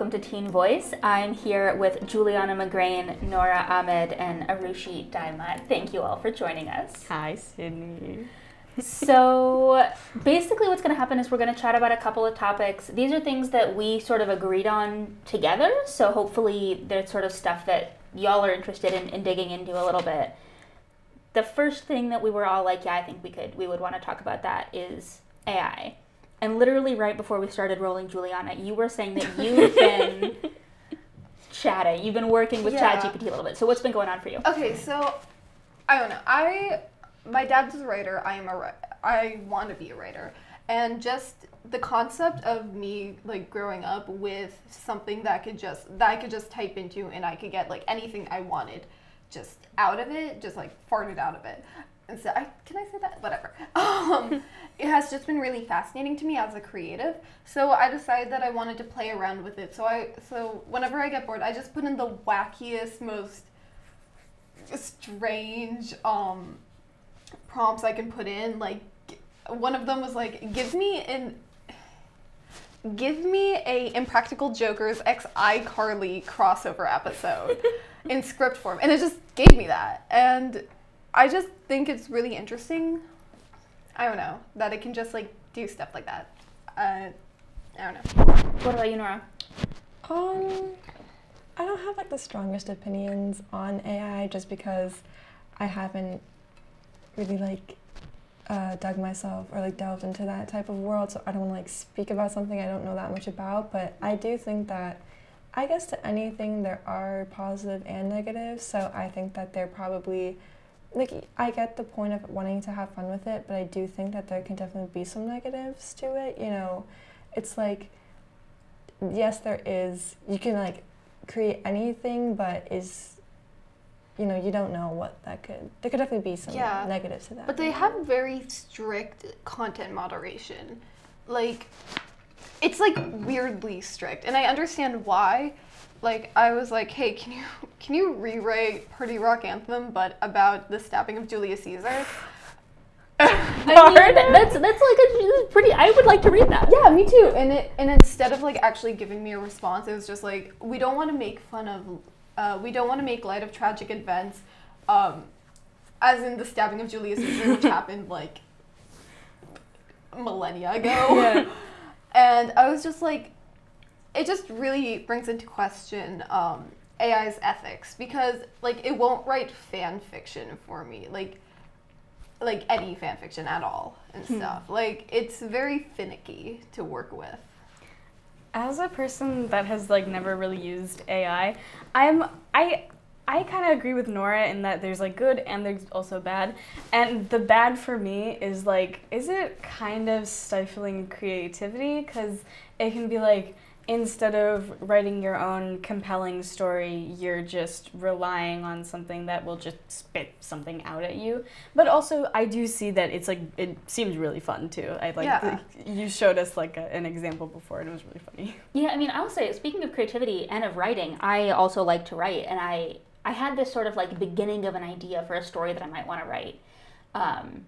Welcome to Teen Voice. I'm here with Juliana McGrain, Nora Ahmed, and Arushi Daimat. Thank you all for joining us. Hi, Sydney. so basically what's going to happen is we're going to chat about a couple of topics. These are things that we sort of agreed on together, so hopefully there's sort of stuff that y'all are interested in, in digging into a little bit. The first thing that we were all like, yeah, I think we could, we would want to talk about that is AI. And literally right before we started rolling, Juliana, you were saying that you've been chatting, you've been working with Yeah. ChatGPT a little bit. So what's been going on for you? Okay, so I don't know. I my dad's a writer. I am a I want to be a writer, and just the concept of me like growing up with something that could just that I could just type into and I could get like anything I wanted, just out of it, just like farted out of it. I can I say that whatever. Um, it has just been really fascinating to me as a creative. So I decided that I wanted to play around with it. So I so whenever I get bored, I just put in the wackiest, most strange um prompts I can put in. Like one of them was like, give me an give me a Impractical Jokers X iCarly crossover episode in script form, and it just gave me that, and I just think it's really interesting. I don't know that it can just like do stuff like that. Uh, I don't know. What about you, Nora? Um, I don't have like the strongest opinions on AI just because I haven't really like uh, dug myself or like delved into that type of world, so I don't want to like speak about something I don't know that much about. But I do think that, I guess to anything there are positive and negatives. So I think that they're probably like I get the point of wanting to have fun with it, but I do think that there can definitely be some negatives to it. You know, it's like yes, there is. You can like create anything, but is you know you don't know what that could. There could definitely be some Yeah. negatives to that. But they have very strict content moderation. Like, it's like weirdly strict, and I understand why. Like, I was like, "Hey, can you can you rewrite Party Rock Anthem, but about the stabbing of Julius Caesar?" I mean, that's that's like a pretty. I would like to read that. Yeah, me too. And it and instead of like actually giving me a response, it was just like, "We don't want to make fun of, uh, we don't want to make light of tragic events, um, as in the stabbing of Julius Caesar, which happened like millennia ago." Yeah. And I was just like, it just really brings into question um, AI's ethics because like it won't write fan fiction for me, like like any fan fiction at all and stuff. Like it's very finicky to work with. As a person that has like never really used AI, I'm I I kind of agree with Nora in that there's like good and there's also bad. And the bad for me is like is it kind of stifling creativity cuz it can be like instead of writing your own compelling story, you're just relying on something that will just spit something out at you. But also, I do see that it's like it seems really fun too. I like Yeah. the, you showed us like a, an example before, and it was really funny. Yeah, I mean, I'll say, speaking of creativity and of writing, I also like to write, and I I had this sort of like beginning of an idea for a story that I might want to write. Um,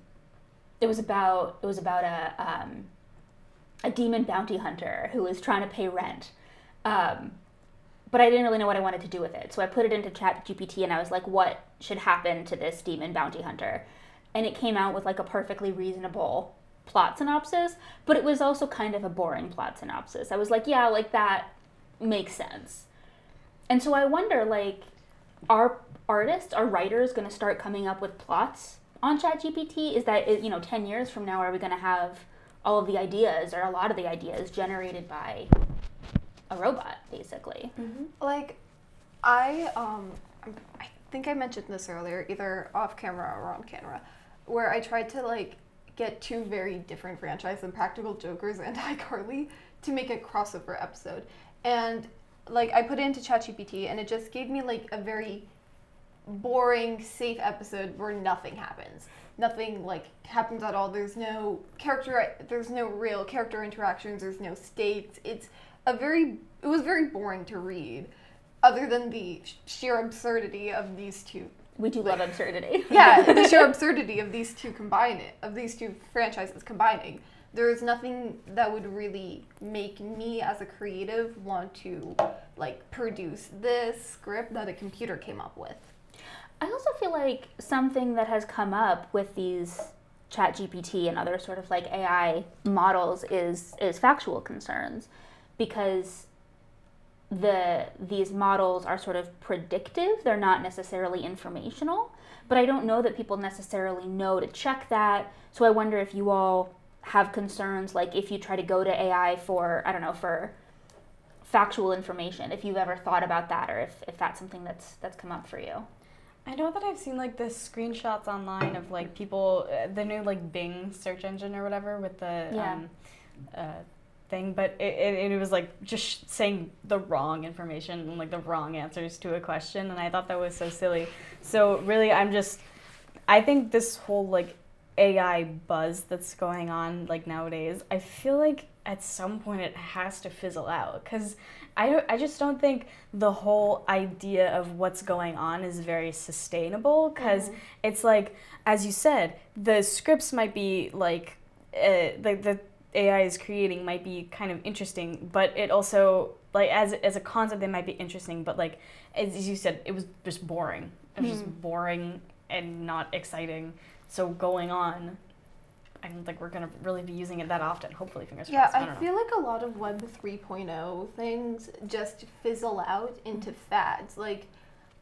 it was about it was about a um, a demon bounty hunter who was trying to pay rent. Um, but I didn't really know what I wanted to do with it. So I put it into Chat GPT and I was like, what should happen to this demon bounty hunter? And it came out with like a perfectly reasonable plot synopsis, but it was also kind of a boring plot synopsis. I was like, yeah, like that makes sense. And so I wonder, like, are artists, are writers going to start coming up with plots on ChatGPT? Is that, you know, 10 years from now, are we going to have all of the ideas or a lot of the ideas generated by a robot, basically? Like, I um, I think I mentioned this earlier, either off camera or on camera, where I tried to like get two very different franchises, Practical Jokers and iCarly, to make a crossover episode, and like I put it into ChatGPT, and it just gave me like a very boring, safe episode where nothing happens. Nothing like happens at all. There's no character. There's no real character interactions. There's no stakes. It's a very. It was very boring to read, other than the sh- sheer absurdity of these two. We do love absurdity. Yeah, the sheer absurdity of these two combining of these two franchises combining. There's nothing that would really make me as a creative want to like produce this script that a computer came up with. I also feel like something that has come up with these chat GPT and other sort of like AI models is is factual concerns because the these models are sort of predictive they're not necessarily informational but i don't know that people necessarily know to check that so i wonder if you all have concerns like if you try to go to ai for i don't know for factual information if you've ever thought about that or if, if that's something that's that's come up for you I know that I've seen like the screenshots online of like people, uh, the new like Bing search engine or whatever with the Yeah. um, uh, thing, but it, it, it was like just saying the wrong information and like the wrong answers to a question, and I thought that was so silly. So really, I'm just, I think this whole like AI buzz that's going on like nowadays, I feel like at some point it has to fizzle out because I don't, I just don't think the whole idea of what's going on is very sustainable because it's like as you said the scripts might be like uh, the, the AI is creating might be kind of interesting but it also like as as a concept they might be interesting but like as you said it was just boring. It was just boring and not exciting so going on I don't think we're gonna really be using it that often. Hopefully, fingers Yeah, crossed. I, I don't know. feel like a lot of Web 3.0 things just fizzle out into fads, like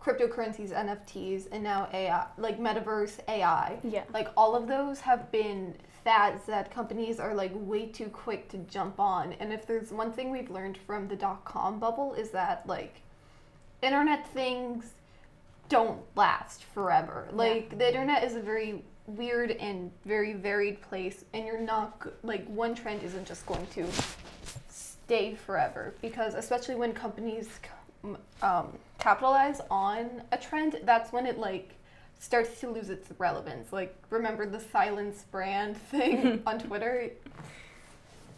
cryptocurrencies, NFTs, and now AI, like metaverse AI. Yeah. Like all of those have been fads that companies are like way too quick to jump on. And if there's one thing we've learned from the dot com bubble is that like internet things don't last forever. Like the internet is a very weird and very varied place and you're not like one trend isn't just going to stay forever because especially when companies um, capitalize on a trend that's when it like starts to lose its relevance. Like remember the silence brand thing on twitter?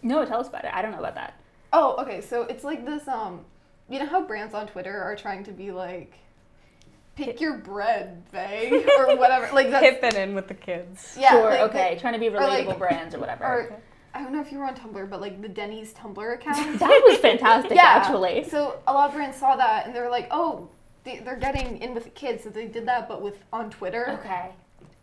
No tell us about it. I don't know about that. Oh okay so it's like this um you know how brands on twitter are trying to be like pick your bread bae or whatever like that's Hip it in with the kids. yeah sure like, okay trying to be relatable like- brands or whatever or I don't know if you were on Tumblr, but like the Denny's Tumblr account. that was fantastic yeah. actually So a lot of brands saw that and they were like, oh, they, they're getting in with the kids, so they did that, but with on Twitter okay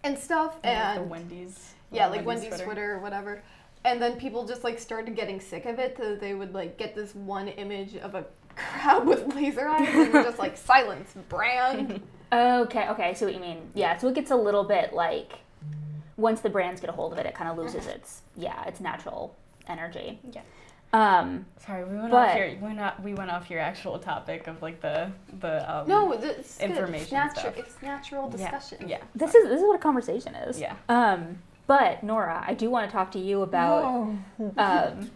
and stuff, And, like, the Wendy's. yeah, the like Wendy's Twitter. or whatever. And then people just like started getting sick of it, so they would like get this one image of a crab with laser eyes and were just like silence brand. Okay, okay, I see what you mean. Yeah, so it gets a little bit like once the brands get a hold of it, it kind of loses its yeah, its natural energy. Yeah. Um, Sorry, we went But- off your we went off, we went off your actual topic of like the the um, no, it's good. Information It's, natu- stuff. it's natural discussion. Yeah. this is this is what a conversation is. Yeah. Um, but Nora, I do want to talk to you about Oh, um,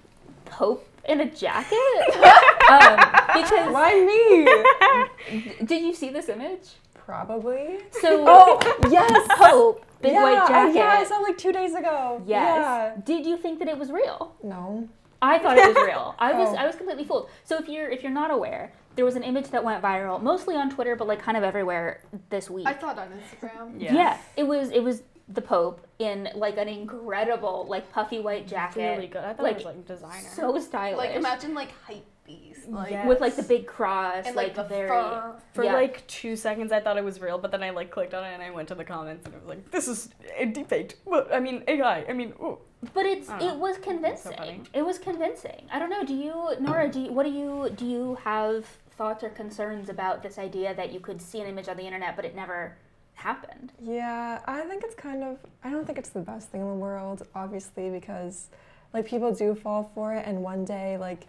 Pope in a jacket. um, because why me? did you see this image? Probably. So Oh, yes. hope big yeah, white I- jacket. Yeah, I saw it like two days ago. Yes. Did you think that it was real? No. I thought it was real. I was Oh. I was completely fooled. So if you're if you're not aware, there was an image that went viral, mostly on Twitter, but like kind of everywhere this week. I thought on Instagram. Yeah. it was it was the Pope in like an incredible like puffy white jacket, Really good. I thought like, it was like designer. so stylish, Like imagine like hype beast, like Yeah. with like the big cross, and like, like, the very. fur. For yeah. like two seconds, I thought it was real, but then I like clicked on it and I went to the comments and it was like, "This is a deepfake." Well, I mean, AI. I mean, ooh. But it's it was convincing. funny. it was convincing. I don't know. Do you, Nora? Do you, what do you do? You have thoughts or concerns about this idea that you could see an image on the internet, but it never happened? Yeah, I think it's kind of. I don't think it's the best thing in the world, obviously, because like people do fall for it, and one day like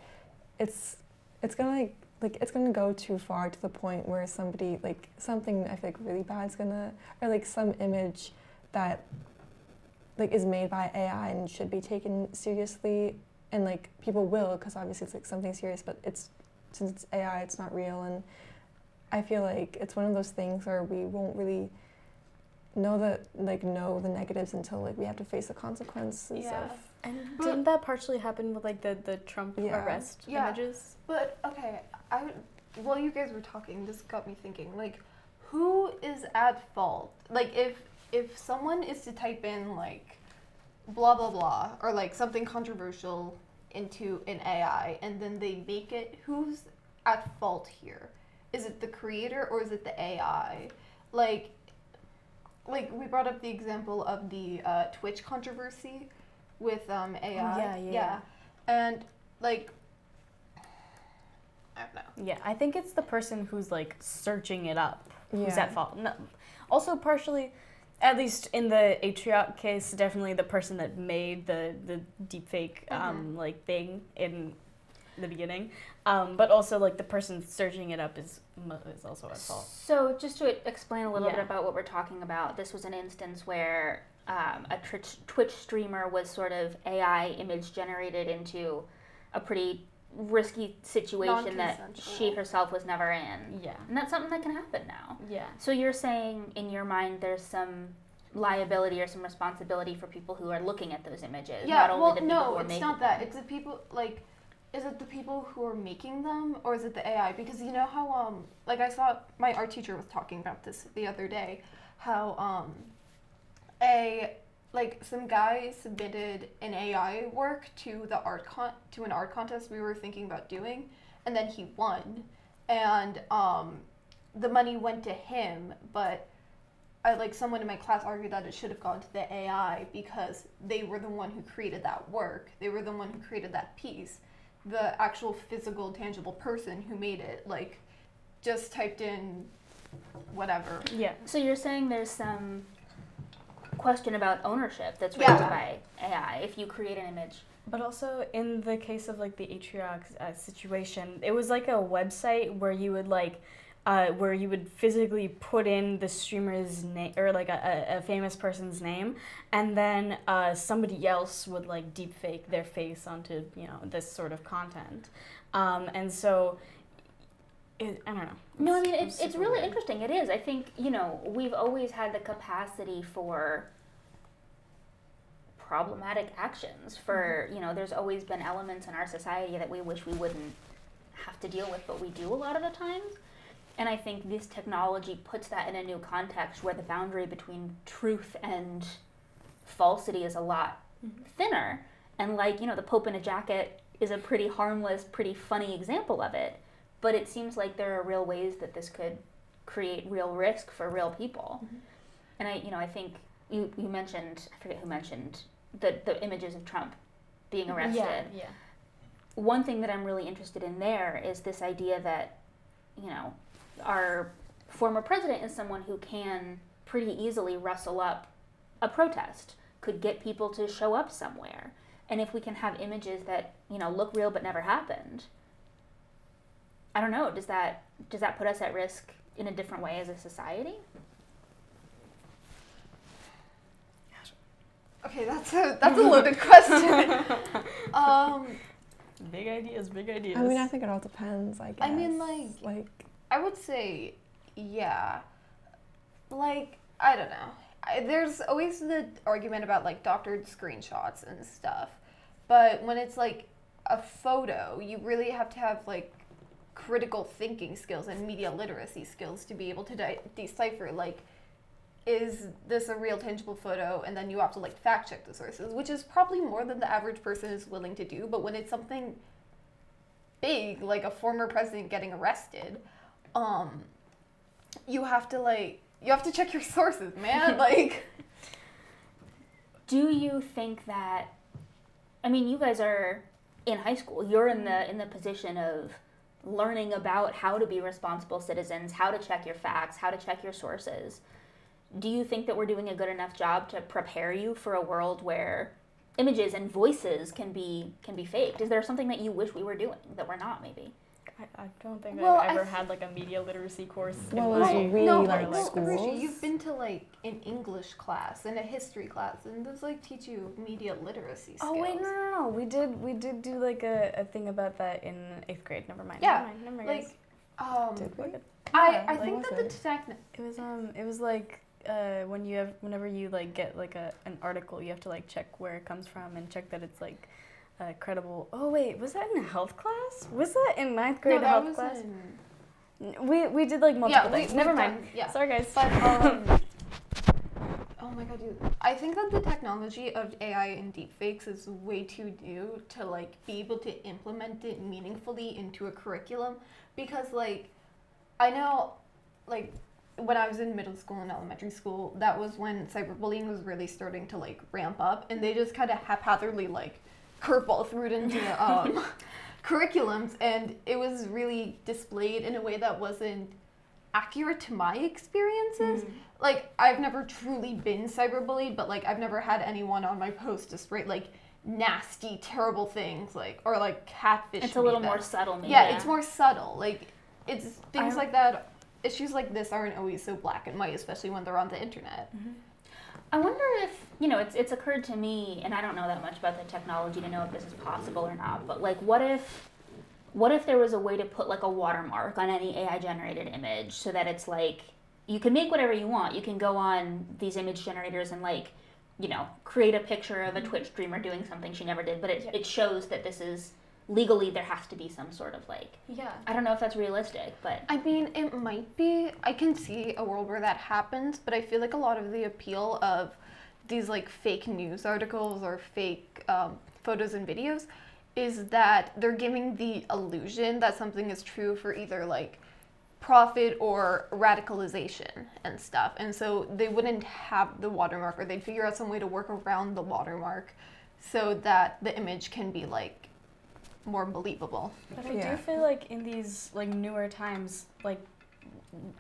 it's it's gonna like like it's gonna go too far to the point where somebody like something I feel like really bad is gonna or like some image that like is made by AI and should be taken seriously, and like people will because obviously it's like something serious, but it's since it's AI, it's not real, and I feel like it's one of those things where we won't really know the like know the negatives until like we have to face the consequences Yeah. of And But- didn't that partially happen with like the the Trump Yeah. arrest Yeah. images? But okay, I would- while you guys were talking, this got me thinking. Like, who is at fault? Like, if if someone is to type in like blah blah blah or like something controversial into an AI and then they make it who's at fault here? Is it the creator or is it the AI? Like like we brought up the example of the uh, Twitch controversy with um, AI. yeah, yeah, yeah. And like I don't know. Yeah, I think it's the person who's like searching it up who's at fault. No, also, partially, at least in the Atrioc case, definitely the person that made the the deepfake um, like thing in the beginning. Um, but also, like the person searching it up is is also at fault. So, just to explain a little Yeah. bit about what we're talking about, this was an instance where um, a Twitch, Twitch streamer was sort of AI image generated into a pretty risky situation that she herself was never in. Yeah, And that's something that can happen now. yeah. So, you're saying in your mind there's some liability or some responsibility for people who are looking at those images, Yeah, not only well, the people who no, are it's making not that. them. It's the people like, is it the people who are making them or is it the AI? Because you know how um like I saw my art teacher was talking about this the other day, how um a like some guy submitted an AI work to the art con to an art contest we were thinking about doing, and then he won, and um the money went to him, but I like someone in my class argued that it should have gone to the AI because they were the one who created that work. They were the one who created that piece. The actual physical, tangible person who made it, like, just typed in whatever. Yeah. So you're saying there's some question about ownership that's Yeah. raised by AI if you create an image. But also in the case of like the Atrioc uh, situation, it was like a website where you would like, uh, where you would physically put in the streamer's name or like a, a, famous person's name, and then uh, somebody else would like deepfake their face onto you know this sort of content, um, and so. It, I don't know. No, I mean it's, it's really weird. interesting. It is. I think you know we've always had the capacity for problematic actions. For you know, there's always been elements in our society that we wish we wouldn't have to deal with, but we do a lot of the times. And I think this technology puts that in a new context where the boundary between truth and falsity is a lot mm-hmm. thinner. And like, you know, the Pope in a jacket is a pretty harmless, pretty funny example of it. But it seems like there are real ways that this could create real risk for real people. Mm-hmm. And I, you know, I think you, you mentioned, I forget who mentioned, the, the images of Trump being arrested Yeah, yeah. one thing that I'm really interested in there is this idea that, you know, our former president is someone who can pretty easily rustle up a protest, could get people to show up somewhere. And if we can have images that, you know, look real but never happened, I don't know, does that does that put us at risk in a different way as a society? Okay, that's a that's a loaded question. um, Big ideas, big ideas. I mean, I think it all depends. I guess. I mean, like- like I would say, yeah. Like, I don't know. I, there's always the argument about like doctored screenshots and stuff. But when it's like a photo, you really have to have like critical thinking skills and media literacy skills to be able to di- decipher like is this a real tangible photo and then you have to like fact check the sources which is probably more than the average person is willing to do but when it's something big like a former president getting arrested um you have to like you have to check your sources man like. Do you think that i mean you guys are in high school. You're in the in the position of learning about how to be responsible citizens how to check your facts how to check your sources. Do you think that we're doing a good enough job to prepare you for a world where images and voices can be can be faked? Is there something that you wish we were doing that we're not maybe I, I don't think Well, I've ever th- had like a media literacy course. in Well, my- is really, no, like, but well, Rishi, schools? you've been to like an English class and a history class, and those like teach you media literacy skills. Oh wait, no, no, no. We did we did do like a, a thing about that in eighth grade. Never mind. Yeah, Never mind. Never mind. like, um, Did we? I Yeah, I think What that the was techn- it was um it was like uh when you have whenever you like get like a an article you have to like check where it comes from and check that it's like uh, credible. Oh wait, was that in health class? Was that in ninth grade no, health was class? in, We we did like multiple we- things. we've Never done- mind. yeah. Sorry guys. But um, oh my god, dude. I think that the technology of AI and deepfakes is way too new to like be able to implement it meaningfully into a curriculum because like I know like when I was in middle school and elementary school, that was when cyberbullying was really starting to like ramp up and they just kind of haphazardly like curveball threw it into um, curriculums and it was really displayed in a way that wasn't accurate to my experiences. Like I've never truly been cyberbullied, but like I've never had anyone on my post just write like nasty, terrible things, like or like catfish. It's a little more subtle, maybe. Yeah, it's more subtle. Like it's things I- like that. Issues like this aren't always so black and white, especially when they're on the internet. I wonder if you know it's it's occurred to me, and I don't know that much about the technology to know if this is possible or not. But like, what if, what if there was a way to put like a watermark on any AI generated image so that it's like you can make whatever you want. You can go on these image generators and like, you know, create a picture of a mm-hmm. Twitch streamer doing something she never did, but it it shows that this is legally there has to be some sort of like Yeah. I don't know if that's realistic, but I mean, it might be. I can see a world where that happens, but I feel like a lot of the appeal of these like fake news articles or fake um, photos and videos is that they're giving the illusion that something is true for either like profit or radicalization and stuff. And so they wouldn't have the watermark or they'd figure out some way to work around the watermark so that the image can be like more believable. But I Yeah. do feel like in these like newer times, like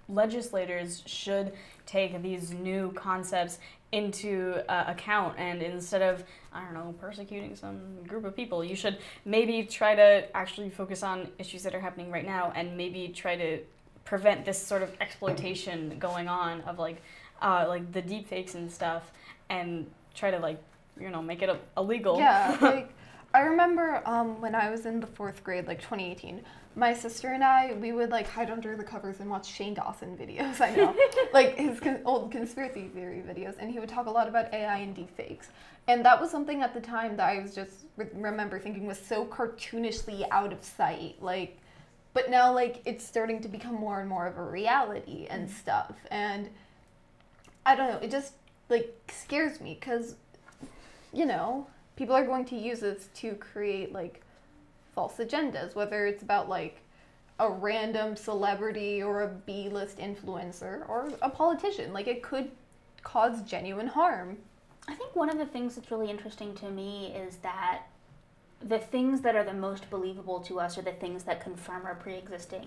legislators should take these new concepts into uh, account and instead of i don't know persecuting some group of people you should maybe try to actually focus on issues that are happening right now and maybe try to prevent this sort of exploitation going on of like uh, like the deep fakes and stuff and try to like you know make it a- illegal Yeah, like I remember um, when I was in the fourth grade, like 2018, my sister and I, we would like hide under the covers and watch Shane Dawson videos. I know, like his con- old conspiracy theory videos, and he would talk a lot about AI and deepfakes. And that was something at the time that I was just re- remember thinking was so cartoonishly out of sight, like. But now, like, it's starting to become more and more of a reality and stuff. And I don't know, it just like scares me because you know, people are going to use this to create like false agendas, whether it's about like a random celebrity or a B list influencer or a politician. Like it could cause genuine harm. I think one of the things that's really interesting to me is that the things that are the most believable to us are the things that confirm our pre-existing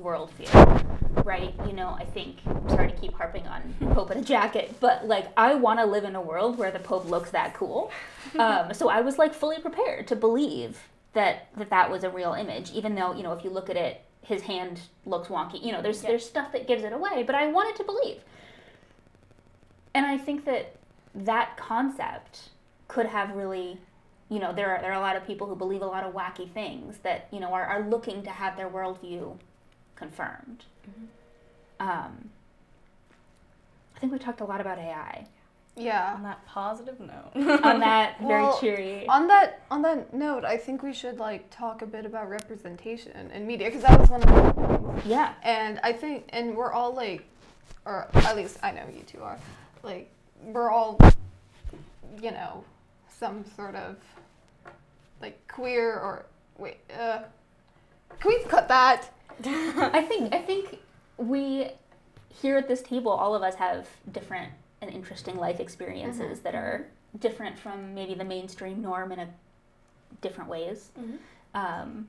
worldview, right? You know, I think. Sorry to keep harping on Pope in a jacket, but like I want to live in a world where the Pope looks that cool. Um, so I was like fully prepared to believe that that that was a real image, even though you know if you look at it, his hand looks wonky. You know, there's Yeah. there's stuff that gives it away, but I wanted to believe. And I think that that concept could have really, you know, there are, there are a lot of people who believe a lot of wacky things that, you know, are, are looking to have their worldview confirmed. Um, I think we talked a lot about AI. Yeah. on that positive note On that very Well, cheery. On that on that note, I think we should like talk a bit about representation in media because that was one of the things. Yeah. And I think, and we're all like, or at least I know you two are, like, we're all, you know, some sort of, like, queer or, wait, uh, can we cut that? I think I think we here at this table, all of us have different and interesting life experiences that are different from maybe the mainstream norm in a different ways. Um,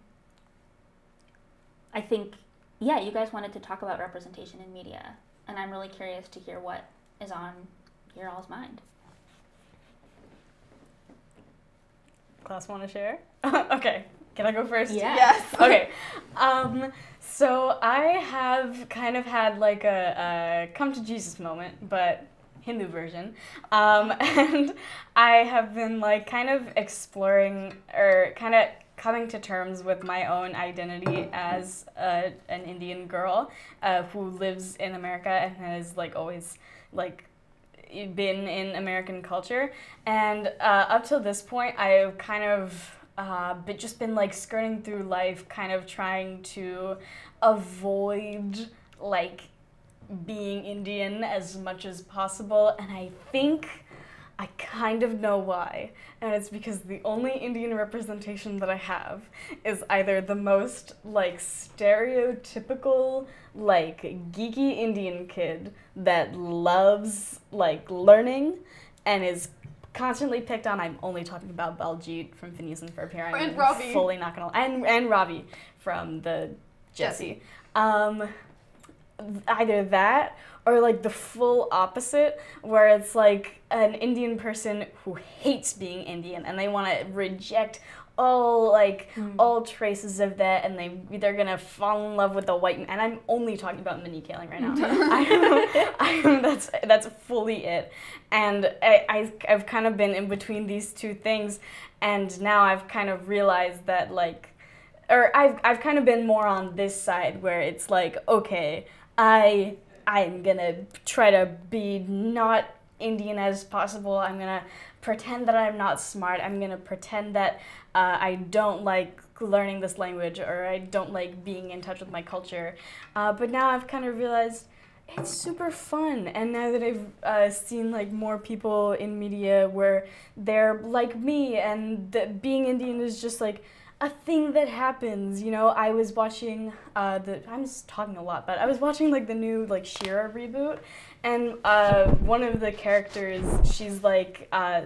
I think, yeah, you guys wanted to talk about representation in media, and I'm really curious to hear what is on your all's mind. Class want to share okay can i go first Yeah. Yes. okay. Um, so I have kind of had like a, a come to Jesus moment, but Hindu version. Um, and I have been like kind of exploring or kind of coming to terms with my own identity as a, an Indian girl uh, who lives in America and has like always like been in American culture. And uh, up till this point, I've kind of uh, just been like skirting through life, kind of trying to avoid like being Indian as much as possible, and I think I kind of know why. And it's because the only Indian representation that I have is either the most like stereotypical, like geeky Indian kid that loves like learning and is constantly picked on. I'm only talking about Baljeet from Phineas and Ferb here. I'm And Robbie. fully not gonna and and Ravi from the Jessie. Um, either that or like the full opposite where it's like an indian person who hates being indian and they want to reject all like hmm. all traces of that and they they're gonna fall in love with the white man and i'm only talking about Mindy Kaling right now. I, I, that's that's fully it. And I, I i've kind of been in between these two things and now i've kind of realized that like or I've I've kind of been more on this side where it's like, okay, I I'm gonna try to be not Indian as possible. I'm gonna pretend that I'm not smart. I'm gonna pretend that uh, I don't like learning this language or I don't like being in touch with my culture. Uh, but now I've kind of realized it's super fun and now that i've uh, seen like more people in media where they're like me and being indian is just like a thing that happens you know? I was watching uh, the i'm just talking a lot but i was watching like the new like She-Ra reboot and uh, one of the characters she's like uh,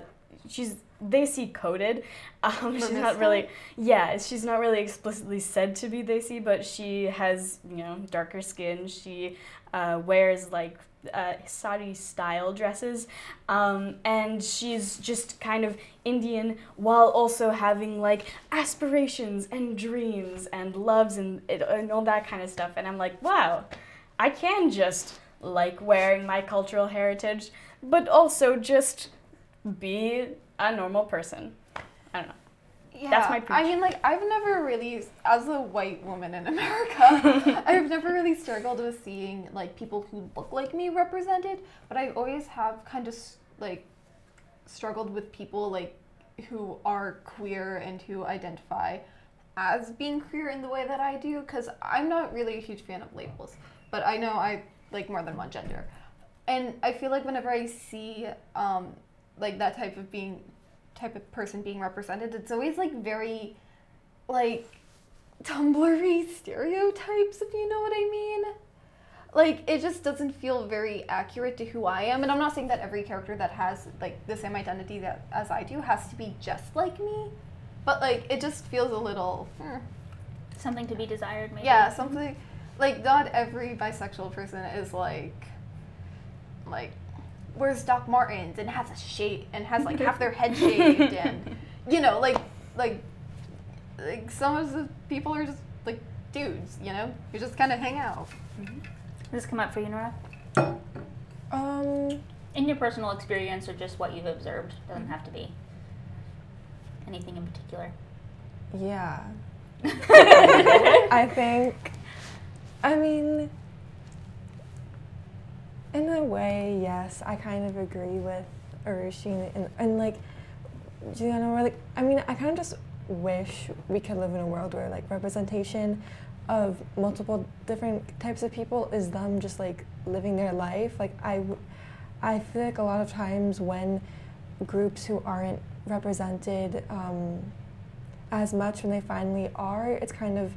she's desi coded. Um, she's not really yeah she's not really explicitly said to be desi, but she has you know darker skin. She uh, wears like uh, sari style dresses, um, and she's just kind of Indian while also having like aspirations and dreams and loves and, and all that kind of stuff. And I'm like, wow, I can just like wearing my cultural heritage, but also just be a normal person. I don't know. Yeah, That's my I mean, like, I've never really, as a white woman in America, I've never really struggled with seeing like people who look like me represented. But I always have kind of like struggled with people like who are queer and who identify as being queer in the way that I do. Because I'm not really a huge fan of labels, but I know I like more than one gender, and I feel like whenever I see um, like that type of being type of person being represented, it's always like very like Tumblr stereotypes, if you know what I mean. Like it just doesn't feel very accurate to who I am, and I'm not saying that every character that has like the same identity that as I do has to be just like me, but like it just feels a little. hmm. Something to be desired, maybe. Yeah, something like not every bisexual person is like like wears Doc Martens and has a shade and has like half their head shaved and you know like like like some of the people are just like dudes, you know, who just kind of hang out. Does this come up for you, Nora? Um, In your personal experience or just what you've observed? Doesn't have to be anything in particular. yeah. I think, I mean, in a way, yes, I kind of agree with Urushin. And, and like, Juliana, we're like, I mean, I kind of just wish we could live in a world where like representation of multiple different types of people is them just like living their life. Like, I, feel like a lot of times when groups who aren't represented um, as much when they finally are, it's kind of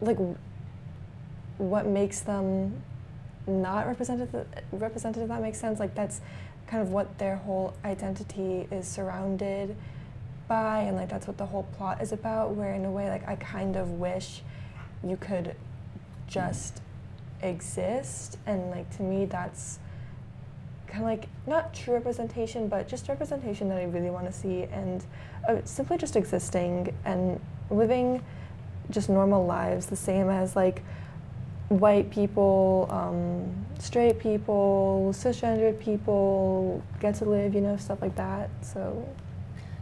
like what makes them not representative. Representative, that makes sense. Like that's kind of what their whole identity is surrounded by, and like that's what the whole plot is about. Where in a way, like I kind of wish you could just exist, and like to me, that's kind of like not true representation, but just representation that I really want to see, and uh, simply just existing and living just normal lives, the same as like white people, um, straight people, cisgendered people get to live, you know, stuff like that. So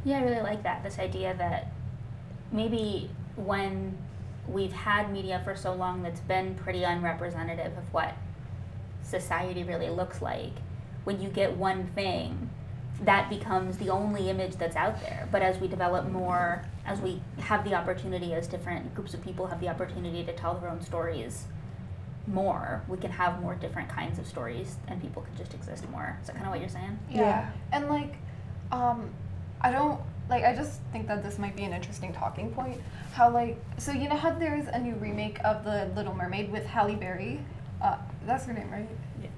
Yeah, I really like that. This idea that maybe when we've had media for so long that's been pretty unrepresentative of what society really looks like, when you get one thing, that becomes the only image that's out there. But as we develop more, as we have the opportunity, as different groups of people have the opportunity to tell their own stories, more, we can have more different kinds of stories and people can just exist more. Is that kind of what you're saying? Yeah. Yeah. And like, um, I don't like. I just think that this might be an interesting talking point. How like, so you know how there's a new remake of the Little Mermaid with Halle Berry. Uh, that's her name, right? Yeah.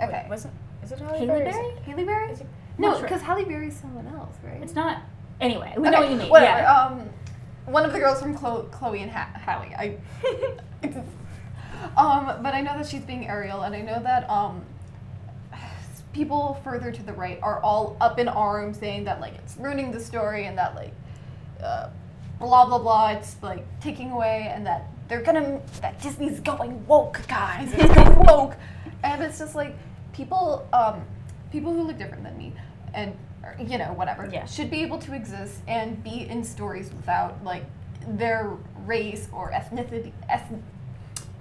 Uh, okay. Wait, wasn't is it Halle Halle Berry? Berry? Halle Berry? Is it- No, Not sure. because Halle Berry's someone else, right? It's not. Anyway, we know what you mean. Whatever. Yeah. Um, one of the girls from Chloe, Chloe and ha- Hallie. I. um, but I know that she's being Ariel, and I know that um, people further to the right are all up in arms saying that like it's ruining the story and that like uh, blah blah blah. It's like taking away, and that they're gonna that Disney's going woke, guys. It's going woke, and it's just like people um, people who look different than me and or, you know whatever Yeah. should be able to exist and be in stories without like their race or ethnicity eth-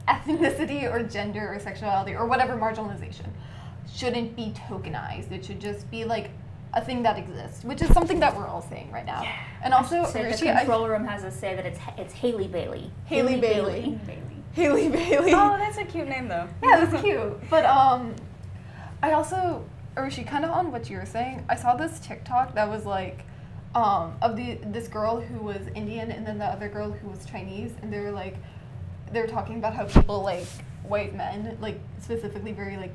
ethnicity or gender or sexuality or whatever marginalization shouldn't be tokenized it should just be like a thing that exists which is something that we're all saying right now and also so the Rishi, I- control room has us say that it's it's Haley Bailey. Haley Bailey. Bailey. Haley Bailey Oh, that's a cute name though. Yeah, that's cute. But um, I also, Arushi, kind of on what you were saying, I saw this TikTok that was like, um, of the this girl who was Indian and then the other girl who was Chinese, and they were like, they were talking about how people like white men, like specifically very like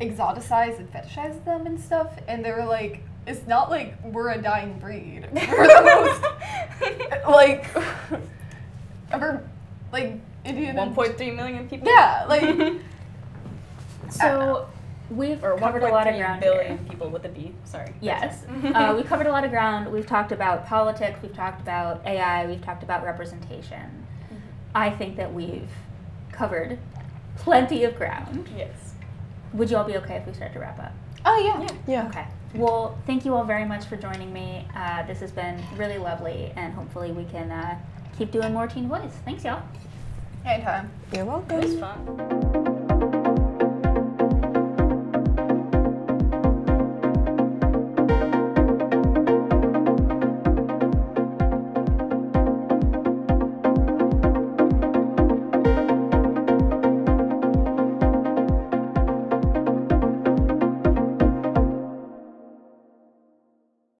exoticize and fetishize them and stuff, and they were like, it's not like we're a dying breed. We're the most like ever like Indian. 1.3 million people. Yeah, like. So we've Or covered a lot of ground billion here. people with a B. Sorry. Yes, uh, we covered a lot of ground. We've talked about politics. We've talked about AI. We've talked about representation. I think that we've covered plenty of ground. Yes. Would you all be okay if we start to wrap up? Oh yeah. Yeah. yeah. Okay. Well, thank you all very much for joining me. Uh, this has been really lovely, and hopefully we can uh, keep doing more Teen Voice. Thanks, y'all. Anytime. You're welcome. It was fun.